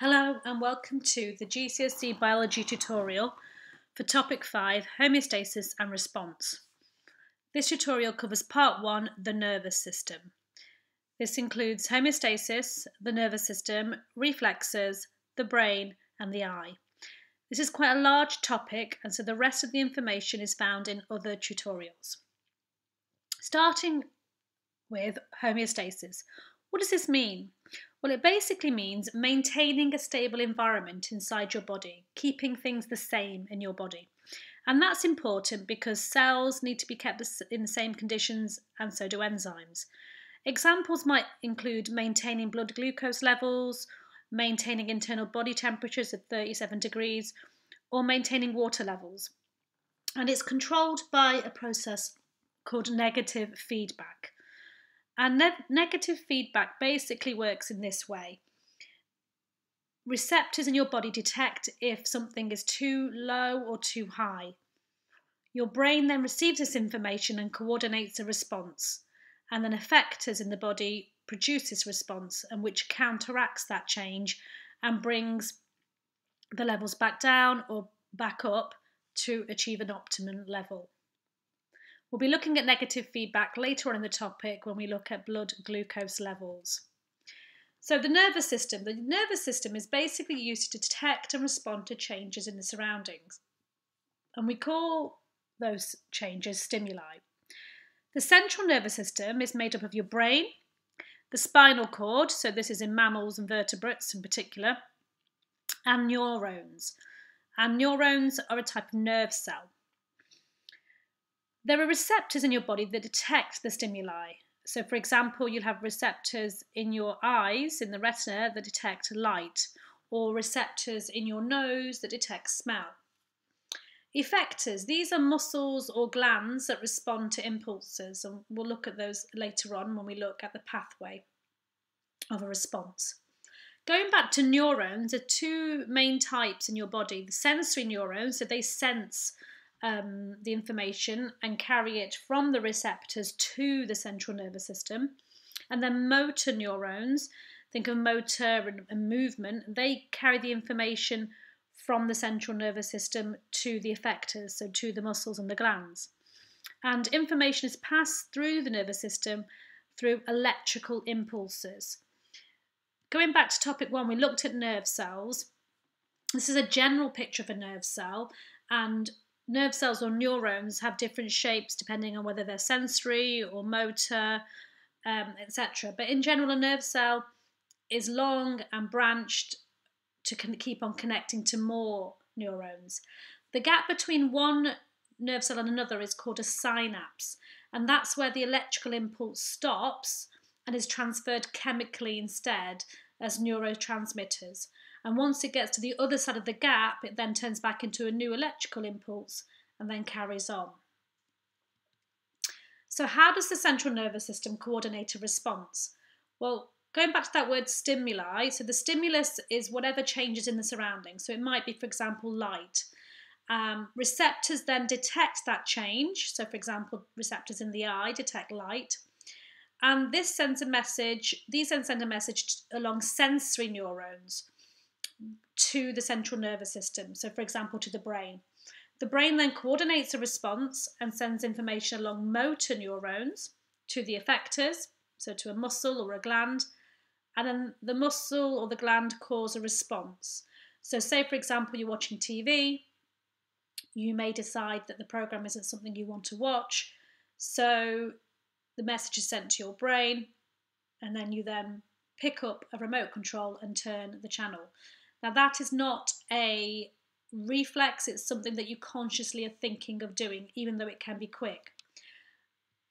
Hello and welcome to the GCSE biology tutorial for topic 5 homeostasis and response. This tutorial covers part 1 the nervous system. This includes homeostasis, the nervous system, reflexes, the brain and the eye. This is quite a large topic and so the rest of the information is found in other tutorials. Starting with homeostasis. What does this mean? Well, it basically means maintaining a stable environment inside your body, keeping things the same in your body. And that's important because cells need to be kept in the same conditions, and so do enzymes. Examples might include maintaining blood glucose levels, maintaining internal body temperatures at 37 degrees, or maintaining water levels. And it's controlled by a process called negative feedback. And ne- negative feedback basically works in this way receptors in your body detect if something is too low or too high. Your brain then receives this information and coordinates a response, and then effectors in the body produce this response and which counteracts that change and brings the levels back down or back up to achieve an optimum level. We'll be looking at negative feedback later on in the topic when we look at blood glucose levels. So, the nervous system. The nervous system is basically used to detect and respond to changes in the surroundings. And we call those changes stimuli. The central nervous system is made up of your brain, the spinal cord, so this is in mammals and vertebrates in particular, and neurons. And neurons are a type of nerve cell. There are receptors in your body that detect the stimuli. So, for example, you'll have receptors in your eyes, in the retina, that detect light, or receptors in your nose that detect smell. Effectors, these are muscles or glands that respond to impulses, and we'll look at those later on when we look at the pathway of a response. Going back to neurons, there are two main types in your body the sensory neurons, so they sense um, the information and carry it from the receptors to the central nervous system. And then motor neurons, think of motor and, and movement, they carry the information from the central nervous system to the effectors, so to the muscles and the glands. And information is passed through the nervous system through electrical impulses. Going back to topic one, we looked at nerve cells. This is a general picture of a nerve cell, and nerve cells or neurons have different shapes depending on whether they're sensory or motor, um, etc. But in general, a nerve cell is long and branched to keep on connecting to more neurons. The gap between one nerve cell and another is called a synapse, and that's where the electrical impulse stops and is transferred chemically instead as neurotransmitters. And once it gets to the other side of the gap, it then turns back into a new electrical impulse and then carries on. So, how does the central nervous system coordinate a response? Well, going back to that word stimuli, so the stimulus is whatever changes in the surroundings. So, it might be, for example, light. Um, receptors then detect that change. So, for example, receptors in the eye detect light. And this sends a message, these then send a message along sensory neurons to the central nervous system, so for example to the brain. The brain then coordinates a response and sends information along motor neurons to the effectors, so to a muscle or a gland, and then the muscle or the gland cause a response. So, say for example, you're watching TV, you may decide that the program isn't something you want to watch, so the message is sent to your brain, and then you then pick up a remote control and turn the channel. Now, that is not a reflex, it's something that you consciously are thinking of doing, even though it can be quick.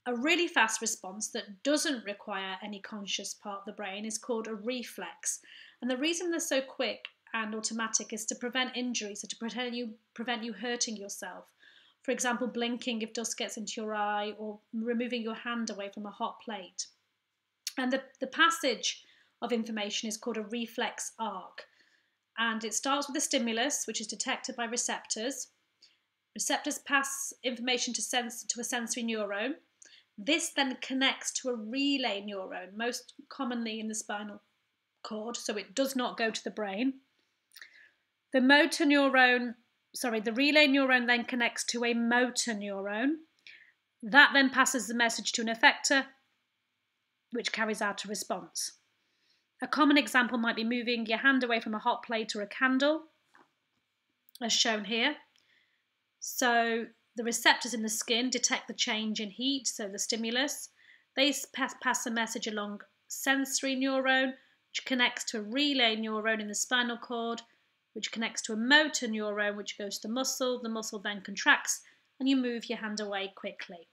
A really fast response that doesn't require any conscious part of the brain is called a reflex. And the reason they're so quick and automatic is to prevent injury, so to prevent you, prevent you hurting yourself. For example, blinking if dust gets into your eye or removing your hand away from a hot plate. And the, the passage of information is called a reflex arc and it starts with a stimulus, which is detected by receptors. Receptors pass information to, to a sensory neuron. This then connects to a relay neuron, most commonly in the spinal cord, so it does not go to the brain. The motor neuron, sorry, the relay neuron then connects to a motor neuron. That then passes the message to an effector, which carries out a response. A common example might be moving your hand away from a hot plate or a candle, as shown here. So the receptors in the skin detect the change in heat, so the stimulus. They pass, pass a message along sensory neuron, which connects to a relay neuron in the spinal cord, which connects to a motor neuron, which goes to the muscle. The muscle then contracts, and you move your hand away quickly.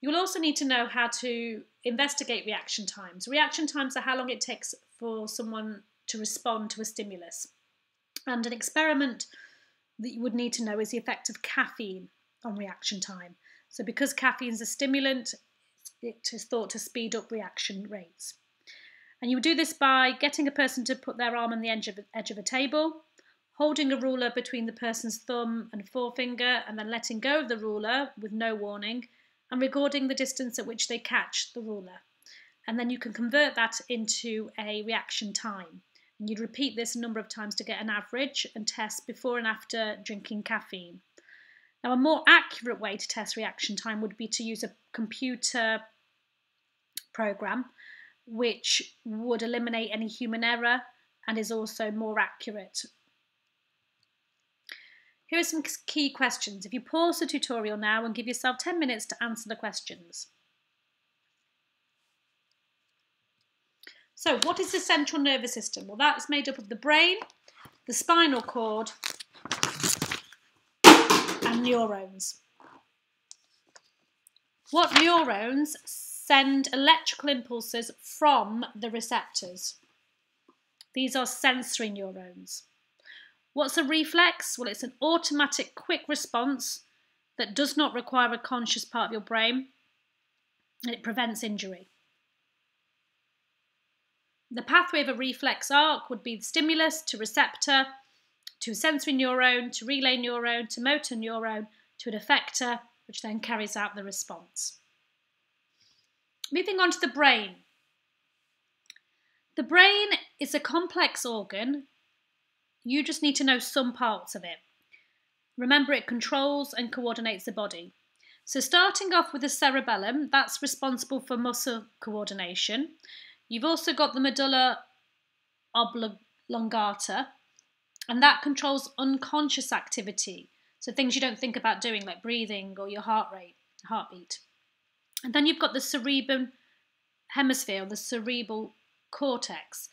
You'll also need to know how to investigate reaction times. Reaction times are how long it takes for someone to respond to a stimulus. And an experiment that you would need to know is the effect of caffeine on reaction time. So because caffeine is a stimulant, it is thought to speed up reaction rates. And you would do this by getting a person to put their arm on the edge of, edge of a table, holding a ruler between the person's thumb and forefinger, and then letting go of the ruler with no warning, and recording the distance at which they catch the ruler. And then you can convert that into a reaction time. And you'd repeat this a number of times to get an average and test before and after drinking caffeine. Now, a more accurate way to test reaction time would be to use a computer program which would eliminate any human error and is also more accurate. Here are some key questions. If you pause the tutorial now and give yourself 10 minutes to answer the questions. So what is the central nervous system? Well, that's made up of the brain, the spinal cord, and neurons. What neurons send electrical impulses from the receptors? These are sensory neurons. What's a reflex? Well, it's an automatic quick response that does not require a conscious part of your brain and it prevents injury. The pathway of a reflex arc would be the stimulus to receptor, to sensory neuron, to relay neuron, to motor neuron, to an effector, which then carries out the response. Moving on to the brain. The brain is a complex organ. You just need to know some parts of it. Remember, it controls and coordinates the body. So, starting off with the cerebellum, that's responsible for muscle coordination. You've also got the medulla oblongata, and that controls unconscious activity. So things you don't think about doing, like breathing or your heart rate, heartbeat. And then you've got the cerebrum hemisphere, the cerebral cortex,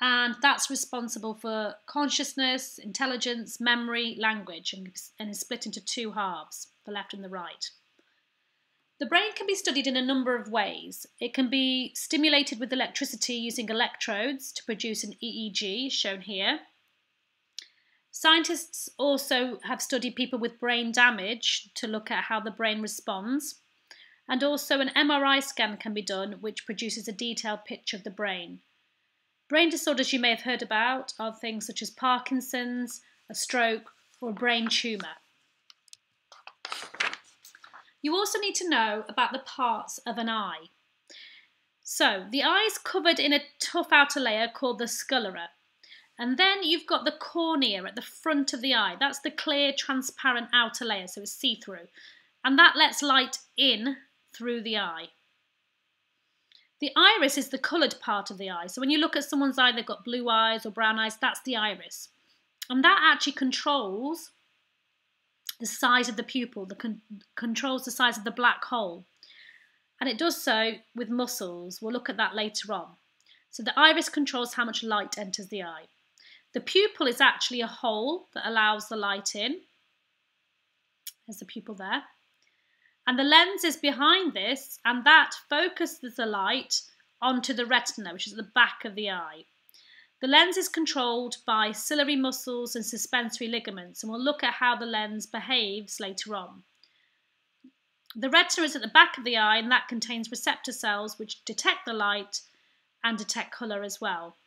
and that's responsible for consciousness, intelligence, memory, language, and, and is split into two halves, the left and the right. The brain can be studied in a number of ways. It can be stimulated with electricity using electrodes to produce an EEG, shown here. Scientists also have studied people with brain damage to look at how the brain responds. And also, an MRI scan can be done, which produces a detailed picture of the brain. Brain disorders you may have heard about are things such as Parkinson's, a stroke, or a brain tumour. You also need to know about the parts of an eye. So the eye is covered in a tough outer layer called the sclera. And then you've got the cornea at the front of the eye. That's the clear, transparent outer layer, so it's see-through. And that lets light in through the eye. The iris is the coloured part of the eye. So when you look at someone's eye, they've got blue eyes or brown eyes, that's the iris. And that actually controls the size of the pupil, the con controls the size of the black hole. And it does so with muscles. We'll look at that later on. So the iris controls how much light enters the eye. The pupil is actually a hole that allows the light in. There's the pupil there. And the lens is behind this, and that focuses the light onto the retina, which is at the back of the eye. The lens is controlled by ciliary muscles and suspensory ligaments, and we'll look at how the lens behaves later on. The retina is at the back of the eye, and that contains receptor cells which detect the light and detect colour as well.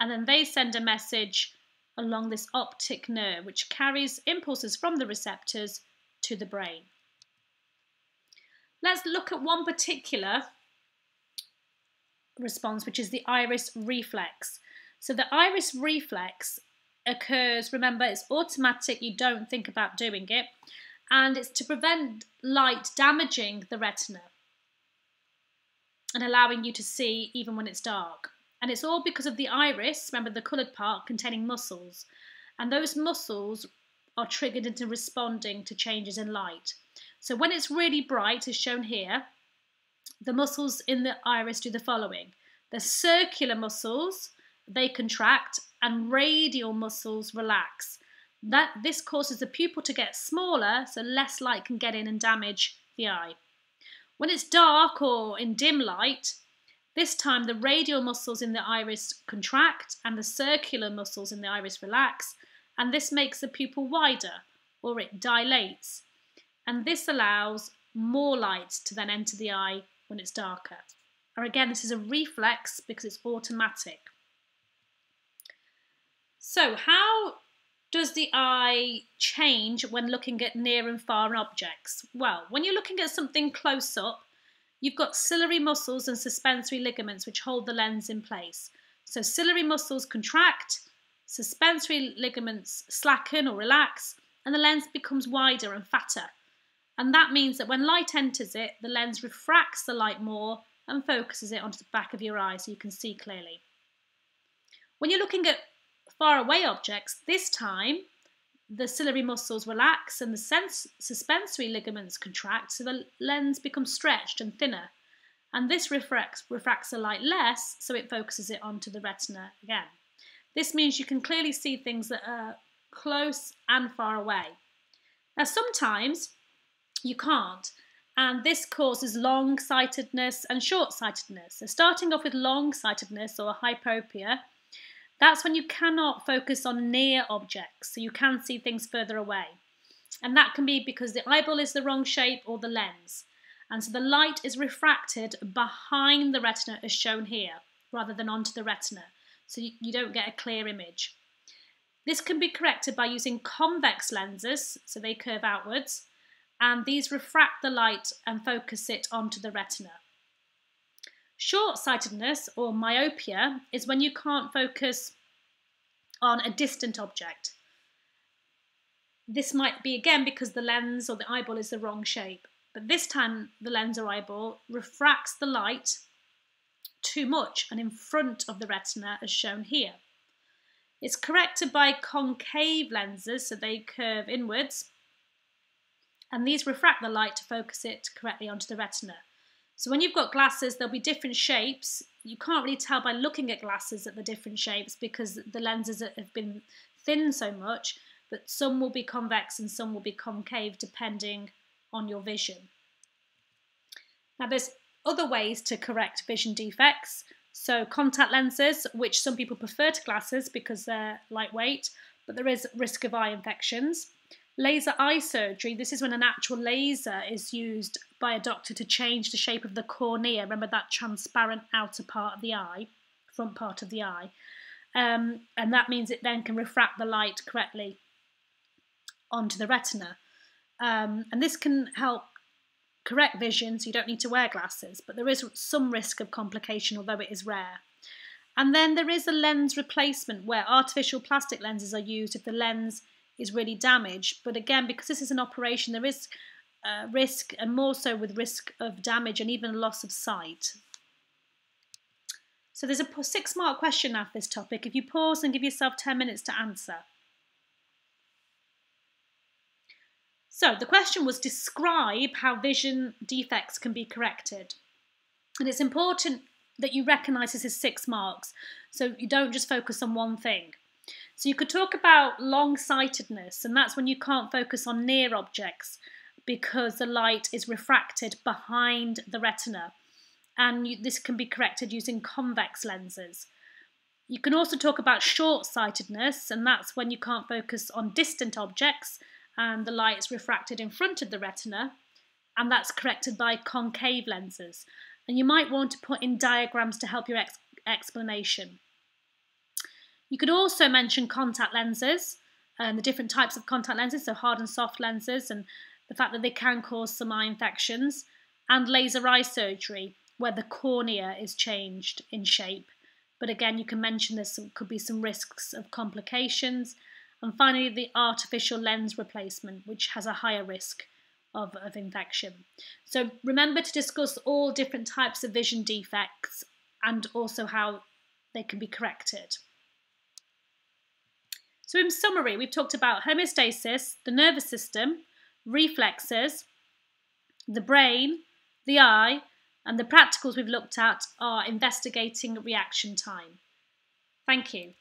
And then they send a message along this optic nerve, which carries impulses from the receptors to the brain. Let's look at one particular response, which is the iris reflex. So the iris reflex occurs, remember, it's automatic, you don't think about doing it, and it's to prevent light damaging the retina and allowing you to see even when it's dark. And it's all because of the iris, remember the coloured part containing muscles, and those muscles are triggered into responding to changes in light. So when it's really bright, as shown here, the muscles in the iris do the following. The circular muscles, they contract and radial muscles relax. That This causes the pupil to get smaller so less light can get in and damage the eye. When it's dark or in dim light, this time the radial muscles in the iris contract and the circular muscles in the iris relax, and this makes the pupil wider or it dilates. And this allows more light to then enter the eye when it's darker. And again, this is a reflex because it's automatic. So how does the eye change when looking at near and far objects? Well, when you're looking at something close up, you've got ciliary muscles and suspensory ligaments which hold the lens in place. So ciliary muscles contract, suspensory ligaments slacken or relax, and the lens becomes wider and fatter. And that means that when light enters it, the lens refracts the light more and focuses it onto the back of your eye so you can see clearly. When you're looking at far away objects, this time the ciliary muscles relax and the suspensory ligaments contract so the lens becomes stretched and thinner. And this refracts, refracts the light less so it focuses it onto the retina again. This means you can clearly see things that are close and far away. Now sometimes you can't and this causes long sightedness and short sightedness. So, starting off with long sightedness or hyperopia, that's when you cannot focus on near objects, so you can see things further away. And that can be because the eyeball is the wrong shape or the lens. And so the light is refracted behind the retina as shown here, rather than onto the retina. So you, you don't get a clear image. This can be corrected by using convex lenses, so they curve outwards, and these refract the light and focus it onto the retina. Short-sightedness or myopia is when you can't focus on a distant object. This might be again because the lens or the eyeball is the wrong shape, but this time the lens or eyeball refracts the light too much and in front of the retina as shown here. It's corrected by concave lenses, so they curve inwards, and these refract the light to focus it correctly onto the retina. So when you've got glasses, there'll be different shapes. You can't really tell by looking at glasses at the different shapes because the lenses have been thin so much, but some will be convex and some will be concave depending on your vision. Now there's other ways to correct vision defects. So contact lenses, which some people prefer to glasses because they're lightweight, but there is risk of eye infections. Laser eye surgery, this is when an actual laser is used by a doctor to change the shape of the cornea. Remember that transparent outer part of the eye, front part of the eye. Um, and that means it then can refract the light correctly onto the retina. Um, and this can help correct vision, so you don't need to wear glasses, but there is some risk of complication, although it is rare. And then there is a lens replacement where artificial plastic lenses are used if the lens is really damaged. But again, because this is an operation, there is uh, risk, and more so with risk of damage and even loss of sight. So there's a six mark question now for this topic. If you pause and give yourself 10 minutes to answer. So the question was describe how vision defects can be corrected. And it's important that you recognise this is six marks so you don't just focus on one thing. So you could talk about long-sightedness, and that's when you can't focus on near objects because the light is refracted behind the retina. And you, this can be corrected using convex lenses. You can also talk about short-sightedness, and that's when you can't focus on distant objects and the light is refracted in front of the retina, and that's corrected by concave lenses. And you might want to put in diagrams to help your ex explanation. You could also mention contact lenses and the different types of contact lenses, so hard and soft lenses, and the fact that they can cause some eye infections, and laser eye surgery, where the cornea is changed in shape. But again, you can mention there could be some risks of complications. And finally, the artificial lens replacement, which has a higher risk of, of infection. So remember to discuss all different types of vision defects and also how they can be corrected. So in summary, we've talked about homeostasis, the nervous system, reflexes, the brain, the eye, and the practicals we've looked at are investigating reaction time. Thank you.